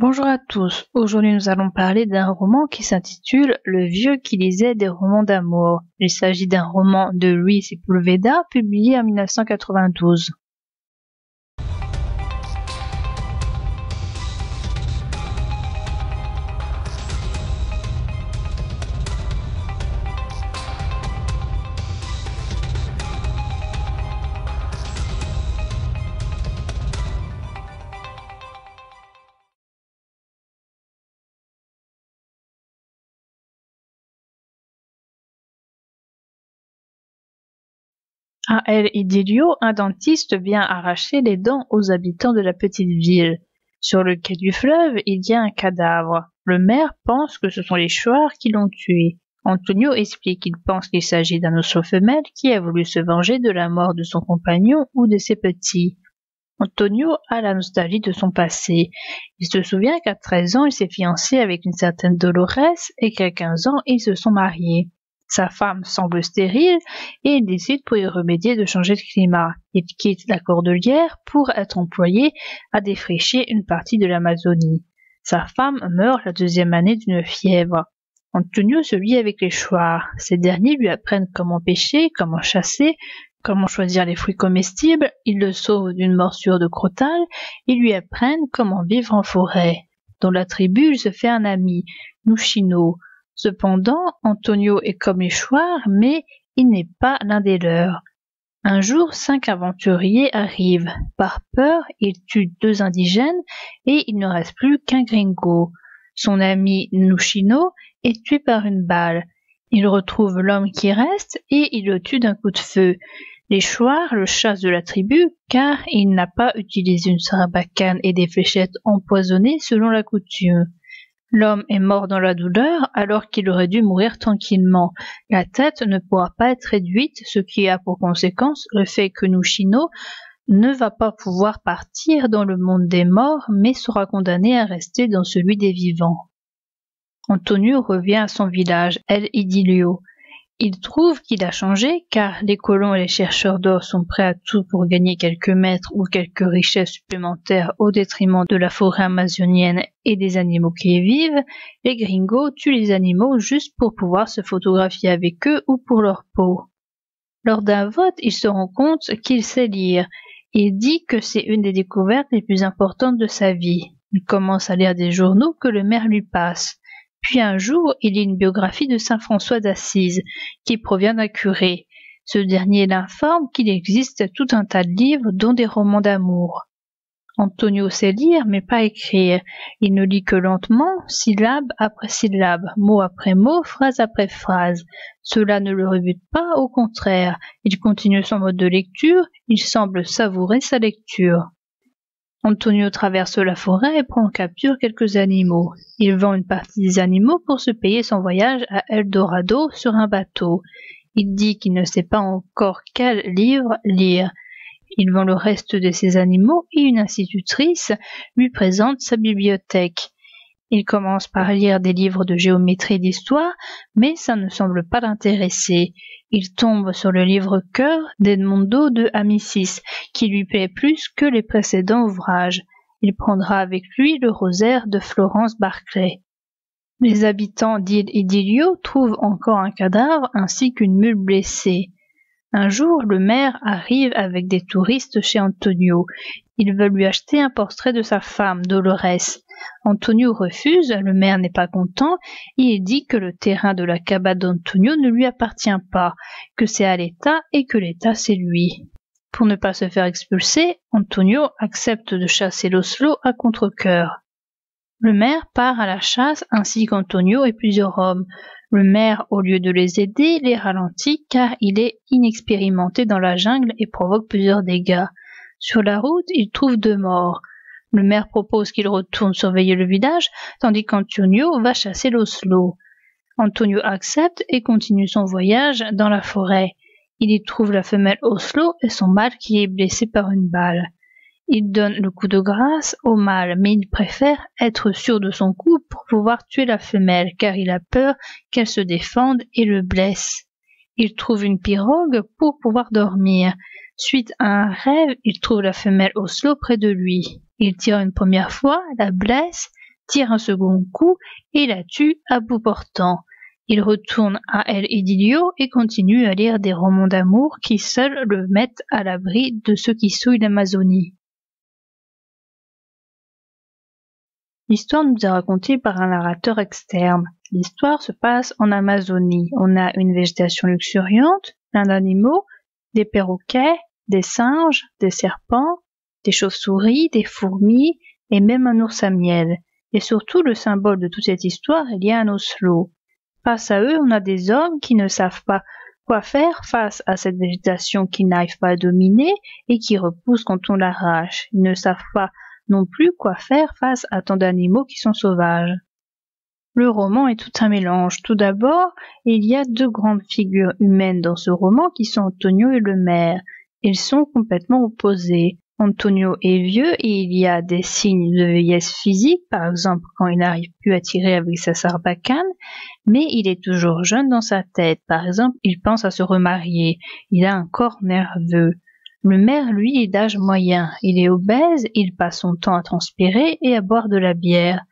Bonjour à tous. Aujourd'hui, nous allons parler d'un roman qui s'intitule Le vieux qui lisait des romans d'amour. Il s'agit d'un roman de Louis Sepulveda publié en 1992. À El Idilio, un dentiste vient arracher les dents aux habitants de la petite ville. Sur le quai du fleuve, il y a un cadavre. Le maire pense que ce sont les chouards qui l'ont tué. Antonio explique qu'il pense qu'il s'agit d'un oiseau femelle qui a voulu se venger de la mort de son compagnon ou de ses petits. Antonio a la nostalgie de son passé. Il se souvient qu'à 13 ans, il s'est fiancé avec une certaine Dolores et qu'à 15 ans, ils se sont mariés. Sa femme semble stérile et il décide pour y remédier de changer de climat. Il quitte la cordelière pour être employé à défricher une partie de l'Amazonie. Sa femme meurt la deuxième année d'une fièvre. Antonio se lie avec les chouards. Ces derniers lui apprennent comment pêcher, comment chasser, comment choisir les fruits comestibles, ils le sauvent d'une morsure de crotal et lui apprennent comment vivre en forêt. Dans la tribu, il se fait un ami, Nushino. Cependant, Antonio est comme les chouards, mais il n'est pas l'un des leurs. Un jour, cinq aventuriers arrivent. Par peur, ils tuent deux indigènes et il ne reste plus qu'un gringo. Son ami Nushino est tué par une balle. Il retrouve l'homme qui reste et il le tue d'un coup de feu. Les chouards le chassent de la tribu car il n'a pas utilisé une sarbacane et des fléchettes empoisonnées selon la coutume. L'homme est mort dans la douleur alors qu'il aurait dû mourir tranquillement. La tête ne pourra pas être réduite, ce qui a pour conséquence le fait que Nushino ne va pas pouvoir partir dans le monde des morts, mais sera condamné à rester dans celui des vivants. Antonio revient à son village, El Idilio. Il trouve qu'il a changé car les colons et les chercheurs d'or sont prêts à tout pour gagner quelques mètres ou quelques richesses supplémentaires au détriment de la forêt amazonienne et des animaux qui y vivent. Les gringos tuent les animaux juste pour pouvoir se photographier avec eux ou pour leur peau. Lors d'un vote, il se rend compte qu'il sait lire. Il dit que c'est une des découvertes les plus importantes de sa vie. Il commence à lire des journaux que le maire lui passe. Puis un jour, il lit une biographie de saint François d'Assise, qui provient d'un curé. Ce dernier l'informe qu'il existe tout un tas de livres, dont des romans d'amour. Antonio sait lire, mais pas écrire. Il ne lit que lentement, syllabe après syllabe, mot après mot, phrase après phrase. Cela ne le rebute pas, au contraire. Il continue son mode de lecture, il semble savourer sa lecture. Antonio traverse la forêt et prend en capture quelques animaux. Il vend une partie des animaux pour se payer son voyage à Eldorado sur un bateau. Il dit qu'il ne sait pas encore quel livre lire. Il vend le reste de ses animaux et une institutrice lui présente sa bibliothèque. Il commence par lire des livres de géométrie et d'histoire, mais ça ne semble pas l'intéresser. Il tombe sur le livre Cœur d'Edmondo de Amicis, qui lui plaît plus que les précédents ouvrages. Il prendra avec lui le rosaire de Florence Barclay. Les habitants d'Île Idilio trouvent encore un cadavre ainsi qu'une mule blessée. Un jour, le maire arrive avec des touristes chez Antonio. Ils veulent lui acheter un portrait de sa femme, Dolores. Antonio refuse, le maire n'est pas content, et dit que le terrain de la cabane d'Antonio ne lui appartient pas, que c'est à l'État et que l'État c'est lui. Pour ne pas se faire expulser, Antonio accepte de chasser l'Oslo à contre-cœur. Le maire part à la chasse ainsi qu'Antonio et plusieurs hommes. Le maire, au lieu de les aider, les ralentit car il est inexpérimenté dans la jungle et provoque plusieurs dégâts. Sur la route, il trouve deux morts. Le maire propose qu'il retourne surveiller le village, tandis qu'Antonio va chasser l'Oslo. Antonio accepte et continue son voyage dans la forêt. Il y trouve la femelle Oslo et son mâle qui est blessé par une balle. Il donne le coup de grâce au mâle, mais il préfère être sûr de son coup pour pouvoir tuer la femelle, car il a peur qu'elle se défende et le blesse. Il trouve une pirogue pour pouvoir dormir. Suite à un rêve, il trouve la femelle Oslo près de lui. Il tire une première fois, la blesse, tire un second coup et la tue à bout portant. Il retourne à El Idilio et continue à lire des romans d'amour qui seuls le mettent à l'abri de ceux qui souillent l'Amazonie. L'histoire nous est racontée par un narrateur externe. L'histoire se passe en Amazonie. On a une végétation luxuriante, plein d'animaux, des perroquets, des singes, des serpents, des chauves-souris, des fourmis et même un ours à miel. Et surtout, le symbole de toute cette histoire, il y a un Oslo. Face à eux, on a des hommes qui ne savent pas quoi faire face à cette végétation qu'ils n'arrivent pas à dominer et qui repousse quand on l'arrache. Ils ne savent pas non plus quoi faire face à tant d'animaux qui sont sauvages. Le roman est tout un mélange. Tout d'abord, il y a deux grandes figures humaines dans ce roman qui sont Antonio et le maire. Ils sont complètement opposés. Antonio est vieux et il y a des signes de vieillesse physique, par exemple quand il n'arrive plus à tirer avec sa sarbacane, mais il est toujours jeune dans sa tête. Par exemple, il pense à se remarier. Il a un corps nerveux. Le maire, lui, est d'âge moyen. Il est obèse, il passe son temps à transpirer et à boire de la bière.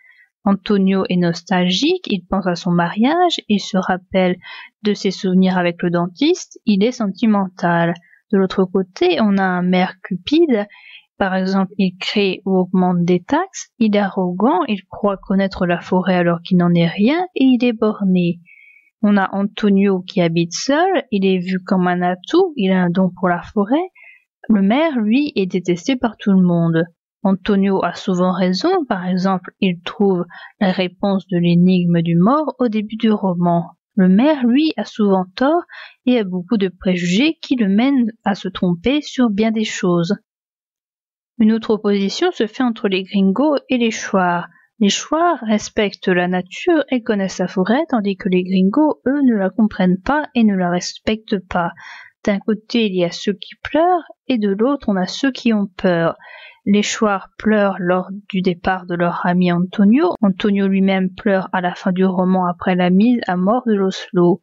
Antonio est nostalgique, il pense à son mariage, il se rappelle de ses souvenirs avec le dentiste, il est sentimental. De l'autre côté, on a un maire cupide. Par exemple, il crée ou augmente des taxes, il est arrogant, il croit connaître la forêt alors qu'il n'en est rien, et il est borné. On a Antonio qui habite seul, il est vu comme un atout, il a un don pour la forêt. Le maire, lui, est détesté par tout le monde. Antonio a souvent raison, par exemple, il trouve la réponse de l'énigme du mort au début du roman. Le maire, lui, a souvent tort et a beaucoup de préjugés qui le mènent à se tromper sur bien des choses. Une autre opposition se fait entre les gringos et les chouars. Les chouars respectent la nature et connaissent la forêt, tandis que les gringos, eux, ne la comprennent pas et ne la respectent pas. D'un côté, il y a ceux qui pleurent, et de l'autre, on a ceux qui ont peur. Les chouars pleurent lors du départ de leur ami Antonio. Antonio lui-même pleure à la fin du roman après la mise à mort de l'Oslo.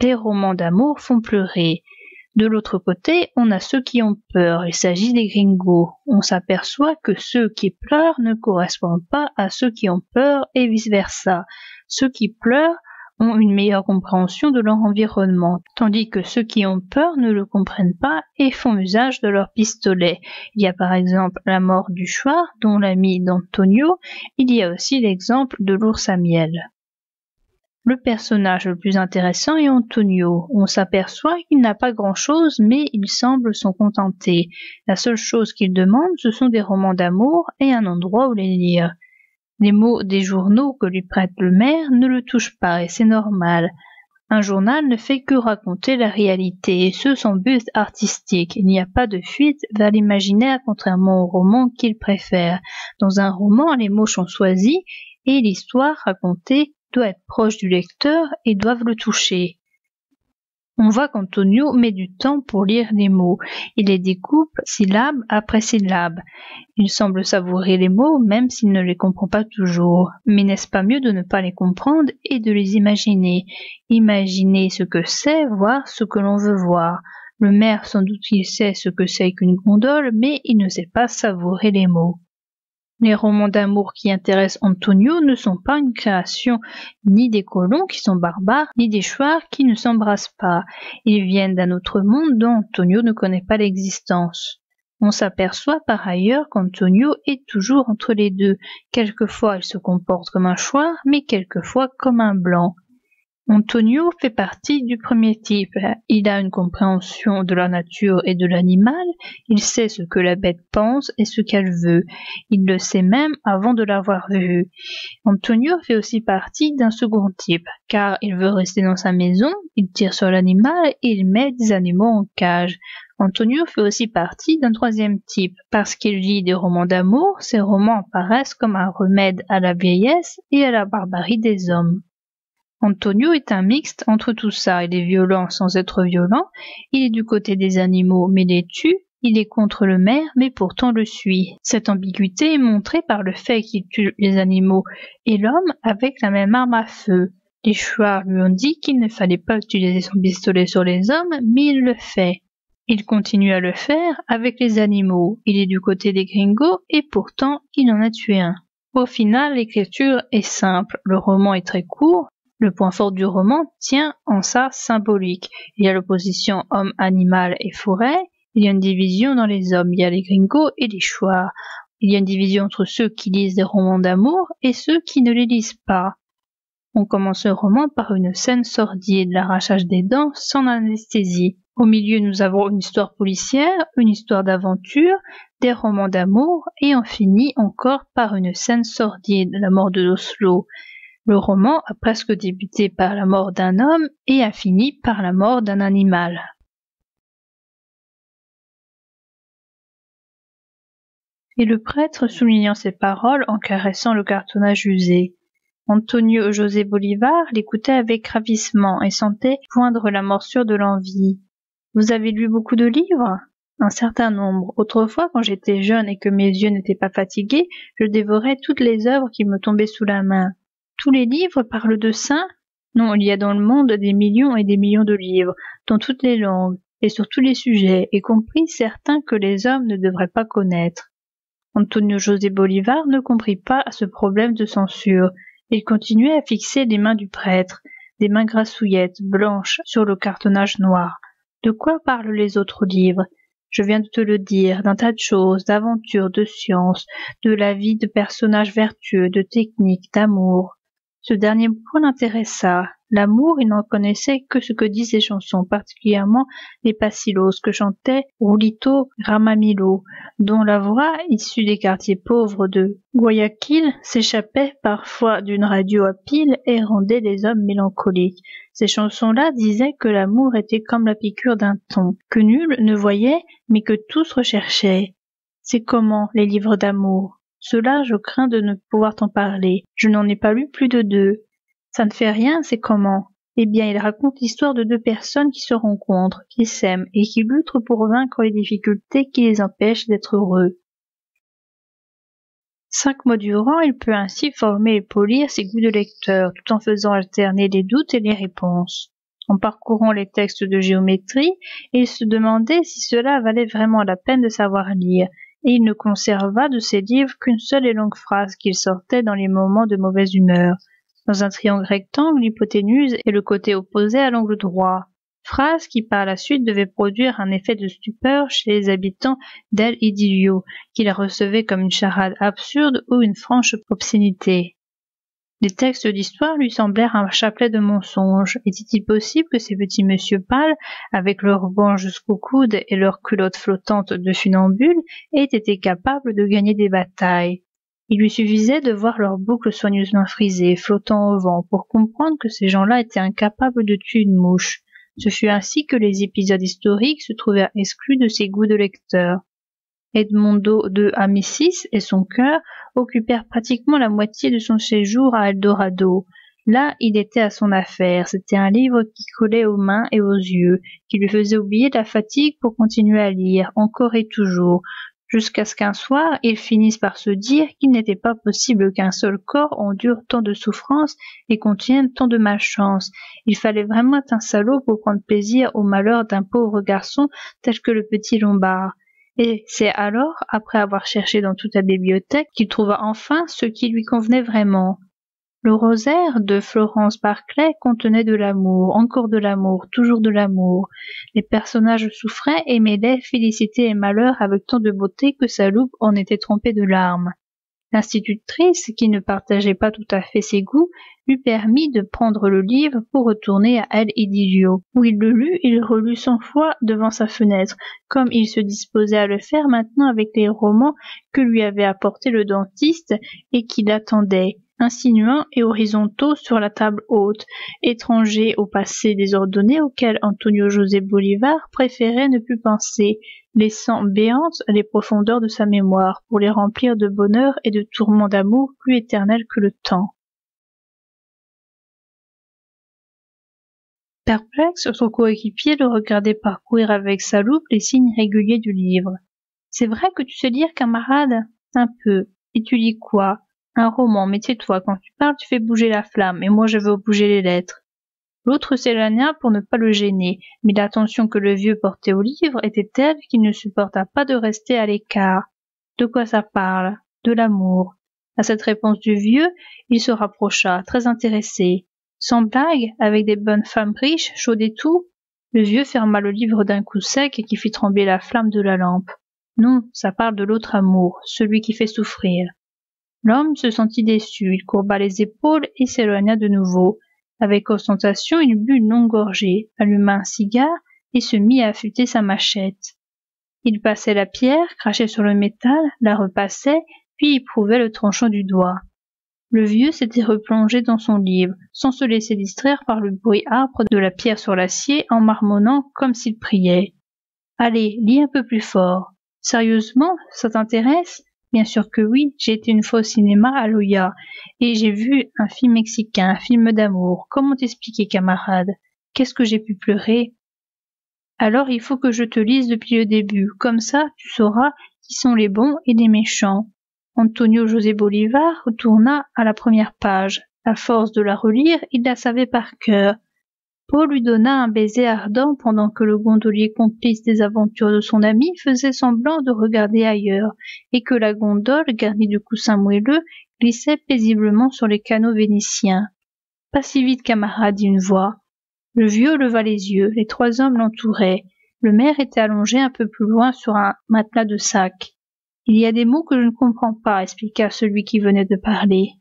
Les romans d'amour font pleurer. De l'autre côté, on a ceux qui ont peur. Il s'agit des gringos. On s'aperçoit que ceux qui pleurent ne correspondent pas à ceux qui ont peur et vice versa. Ceux qui pleurent ont une meilleure compréhension de leur environnement, tandis que ceux qui ont peur ne le comprennent pas et font usage de leur pistolet. Il y a par exemple la mort du choix, dont l'ami d'Antonio, il y a aussi l'exemple de l'ours à miel. Le personnage le plus intéressant est Antonio. On s'aperçoit qu'il n'a pas grand-chose, mais il semble s'en contenter. La seule chose qu'il demande, ce sont des romans d'amour et un endroit où les lire. Les mots des journaux que lui prête le maire ne le touchent pas et c'est normal. Un journal ne fait que raconter la réalité et ce sans but artistique. Il n'y a pas de fuite vers l'imaginaire contrairement au roman qu'il préfère. Dans un roman, les mots sont choisis et l'histoire racontée doit être proche du lecteur et doivent le toucher. On voit qu'Antonio met du temps pour lire les mots. Il les découpe syllabe après syllabe. Il semble savourer les mots même s'il ne les comprend pas toujours. Mais n'est-ce pas mieux de ne pas les comprendre et de les imaginer? Imaginer ce que c'est, voir ce que l'on veut voir. Le maire sans doute il sait ce que c'est qu'une gondole, mais il ne sait pas savourer les mots. Les romans d'amour qui intéressent Antonio ne sont pas une création ni des colons qui sont barbares, ni des chouards qui ne s'embrassent pas. Ils viennent d'un autre monde dont Antonio ne connaît pas l'existence. On s'aperçoit par ailleurs qu'Antonio est toujours entre les deux. Quelquefois il se comporte comme un chouard, mais quelquefois comme un blanc. Antonio fait partie du premier type. Il a une compréhension de la nature et de l'animal, il sait ce que la bête pense et ce qu'elle veut. Il le sait même avant de l'avoir vue. Antonio fait aussi partie d'un second type, car il veut rester dans sa maison, il tire sur l'animal et il met des animaux en cage. Antonio fait aussi partie d'un troisième type, parce qu'il lit des romans d'amour, ces romans apparaissent comme un remède à la vieillesse et à la barbarie des hommes. Antonio est un mixte entre tout ça. Il est violent sans être violent, il est du côté des animaux mais les tue, il est contre le maire mais pourtant le suit. Cette ambiguïté est montrée par le fait qu'il tue les animaux et l'homme avec la même arme à feu. Les chouards lui ont dit qu'il ne fallait pas utiliser son pistolet sur les hommes, mais il le fait. Il continue à le faire avec les animaux. Il est du côté des gringos et pourtant il en a tué un. Au final, l'écriture est simple, le roman est très court, le point fort du roman tient en sa symbolique. Il y a l'opposition homme, animal et forêt, il y a une division dans les hommes, il y a les gringos et les chouards. Il y a une division entre ceux qui lisent des romans d'amour et ceux qui ne les lisent pas. On commence le roman par une scène sordide, l'arrachage des dents sans anesthésie. Au milieu, nous avons une histoire policière, une histoire d'aventure, des romans d'amour, et on finit encore par une scène sordide, la mort de l'Oslo. Le roman a presque débuté par la mort d'un homme et a fini par la mort d'un animal. Et le prêtre soulignant ces paroles en caressant le cartonnage usé. Antonio José Bolivar l'écoutait avec ravissement et sentait poindre la morsure de l'envie. Vous avez lu beaucoup de livres? Un certain nombre. Autrefois, quand j'étais jeune et que mes yeux n'étaient pas fatigués, je dévorais toutes les œuvres qui me tombaient sous la main. Tous les livres parlent de saints Non, il y a dans le monde des millions et des millions de livres, dans toutes les langues, et sur tous les sujets, y compris certains que les hommes ne devraient pas connaître. Antonio José Bolivar ne comprit pas ce problème de censure. Il continuait à fixer les mains du prêtre, des mains grassouillettes, blanches, sur le cartonnage noir. De quoi parlent les autres livres? Je viens de te le dire, d'un tas de choses, d'aventures, de science, de la vie de personnages vertueux, de techniques, d'amour. Ce dernier point l'intéressa. L'amour, il n'en connaissait que ce que disent ses chansons, particulièrement les passilos que chantait Rulito Ramamilo, dont la voix, issue des quartiers pauvres de Guayaquil, s'échappait parfois d'une radio à pile et rendait les hommes mélancoliques. Ces chansons-là disaient que l'amour était comme la piqûre d'un thon, que nul ne voyait, mais que tous recherchaient. C'est comment les livres d'amour? Cela, je crains de ne pouvoir t'en parler. Je n'en ai pas lu plus de deux. Ça ne fait rien, c'est comment? Eh bien, il raconte l'histoire de deux personnes qui se rencontrent, qui s'aiment et qui luttent pour vaincre les difficultés qui les empêchent d'être heureux. Cinq mois durant, il peut ainsi former et polir ses goûts de lecteur, tout en faisant alterner les doutes et les réponses. En parcourant les textes de géométrie, il se demandait si cela valait vraiment la peine de savoir lire, et il ne conserva de ses livres qu'une seule et longue phrase qu'il sortait dans les moments de mauvaise humeur. Dans un triangle rectangle, l'hypoténuse est le côté opposé à l'angle droit phrase qui par la suite devait produire un effet de stupeur chez les habitants d'El Idilio, qui la recevaient comme une charade absurde ou une franche obscénité. Les textes d'histoire lui semblèrent un chapelet de mensonges. Était-il possible que ces petits messieurs pâles, avec leurs bancs jusqu'au coude et leurs culottes flottantes de funambules, aient été capables de gagner des batailles? Il lui suffisait de voir leurs boucles soigneusement frisées, flottant au vent, pour comprendre que ces gens-là étaient incapables de tuer une mouche. Ce fut ainsi que les épisodes historiques se trouvèrent exclus de ses goûts de lecteur. Edmondo de Amicis et son cœur occupèrent pratiquement la moitié de son séjour à Eldorado. Là, il était à son affaire. C'était un livre qui collait aux mains et aux yeux, qui lui faisait oublier la fatigue pour continuer à lire, encore et toujours, jusqu'à ce qu'un soir ils finissent par se dire qu'il n'était pas possible qu'un seul corps endure tant de souffrances et contienne tant de malchance. Il fallait vraiment être un salaud pour prendre plaisir au malheur d'un pauvre garçon tel que le petit Lombard. Et c'est alors, après avoir cherché dans toute la bibliothèque, qu'il trouva enfin ce qui lui convenait vraiment. Le rosaire de Florence Barclay contenait de l'amour, encore de l'amour, toujours de l'amour. Les personnages souffraient et mêlaient félicité et malheur avec tant de beauté que sa loupe en était trompée de larmes. L'institutrice, qui ne partageait pas tout à fait ses goûts, lui permit de prendre le livre pour retourner à El Idilio. Où il le lut, il relut cent fois devant sa fenêtre, comme il se disposait à le faire maintenant avec les romans que lui avait apportés le dentiste et qui l'attendaient insinuants et horizontaux sur la table haute, étrangers au passé désordonné auquel Antonio José Bolivar préférait ne plus penser, laissant béantes les profondeurs de sa mémoire pour les remplir de bonheur et de tourments d'amour plus éternels que le temps. Perplexe, son coéquipier le regardait parcourir avec sa loupe les signes réguliers du livre. C'est vrai que tu sais lire, camarade? Un peu. Et tu lis quoi? Un roman, mais tais-toi, quand tu parles, tu fais bouger la flamme, et moi je veux bouger les lettres. L'autre s'éloigna pour ne pas le gêner, mais l'attention que le vieux portait au livre était telle qu'il ne supporta pas de rester à l'écart. De quoi ça parle? De l'amour. À cette réponse du vieux, il se rapprocha, très intéressé. Sans blague, avec des bonnes femmes riches, chaudes et tout, le vieux ferma le livre d'un coup sec qui fit trembler la flamme de la lampe. Non, ça parle de l'autre amour, celui qui fait souffrir. L'homme se sentit déçu, il courba les épaules et s'éloigna de nouveau. Avec ostentation, il but une longue gorgée, alluma un cigare et se mit à affûter sa machette. Il passait la pierre, crachait sur le métal, la repassait, puis y prouvait le tranchant du doigt. Le vieux s'était replongé dans son livre, sans se laisser distraire par le bruit âpre de la pierre sur l'acier, en marmonnant comme s'il priait. Allez, lis un peu plus fort. Sérieusement, ça t'intéresse? Bien sûr que oui, j'ai été une fois au cinéma à Loya, et j'ai vu un film mexicain, un film d'amour. Comment t'expliquer, camarade? Qu'est-ce que j'ai pu pleurer? Alors il faut que je te lise depuis le début, comme ça tu sauras qui sont les bons et les méchants. Antonio José Bolivar retourna à la première page. À force de la relire, il la savait par cœur. Lui donna un baiser ardent pendant que le gondolier complice des aventures de son ami faisait semblant de regarder ailleurs, et que la gondole, garnie de coussins moelleux, glissait paisiblement sur les canaux vénitiens. Pas si vite, camarade, dit une voix. Le vieux leva les yeux, les trois hommes l'entouraient. Le maire était allongé un peu plus loin sur un matelas de sac. Il y a des mots que je ne comprends pas, expliqua celui qui venait de parler.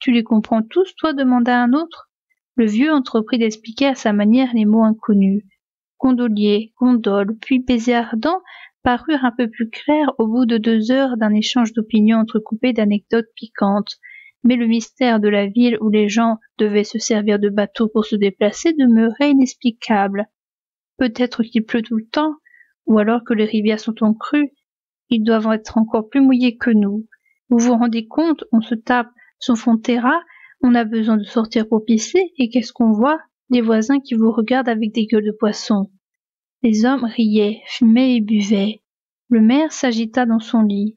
Tu les comprends tous, toi? demanda un autre. Le vieux entreprit d'expliquer à sa manière les mots inconnus. Gondolier, gondole, puis baiser ardent parurent un peu plus clairs au bout de deux heures d'un échange d'opinions entrecoupées d'anecdotes piquantes. Mais le mystère de la ville où les gens devaient se servir de bateaux pour se déplacer demeurait inexplicable. Peut-être qu'il pleut tout le temps, ou alors que les rivières sont en crue, ils doivent être encore plus mouillés que nous. Vous vous rendez compte, on se tape son fond de terrain, on a besoin de sortir pour pisser, et qu'est-ce qu'on voit? Des voisins qui vous regardent avec des gueules de poisson. Les hommes riaient, fumaient et buvaient. Le maire s'agita dans son lit.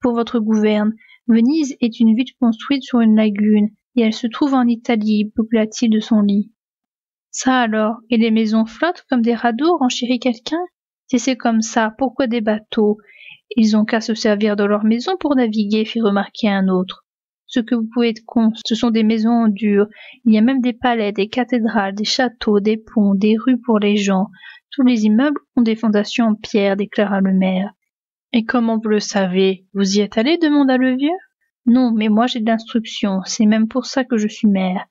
Pour votre gouverne, Venise est une ville construite sur une lagune, et elle se trouve en Italie, beugla-t-il de son lit. Ça alors, et les maisons flottent comme des radeaux, renchérit quelqu'un? Si c'est comme ça, pourquoi des bateaux? Ils ont qu'à se servir de leur maison pour naviguer, fit remarquer un autre. Ce que vous pouvez être con, ce sont des maisons en dur. Il y a même des palais, des cathédrales, des châteaux, des ponts, des rues pour les gens. Tous les immeubles ont des fondations en pierre, déclara le maire. Et comment vous le savez? Vous y êtes allé? demanda le vieux. Non, mais moi j'ai de l'instruction, c'est même pour ça que je suis maire.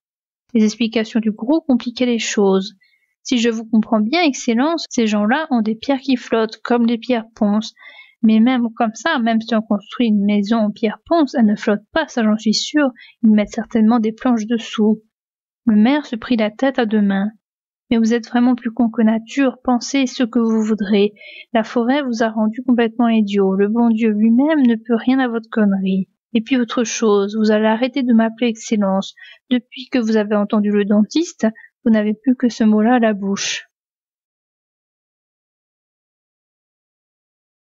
Les explications du gros compliquaient les choses. Si je vous comprends bien, Excellence, ces gens-là ont des pierres qui flottent, comme les pierres ponces, mais même comme ça, même si on construit une maison en pierre ponce, elle ne flotte pas, ça j'en suis sûr. Ils mettent certainement des planches dessous. Le maire se prit la tête à deux mains. Mais vous êtes vraiment plus con que nature, pensez ce que vous voudrez. La forêt vous a rendu complètement idiot. Le bon Dieu lui-même ne peut rien à votre connerie. Et puis autre chose, vous allez arrêter de m'appeler Excellence. Depuis que vous avez entendu le dentiste, vous n'avez plus que ce mot-là à la bouche.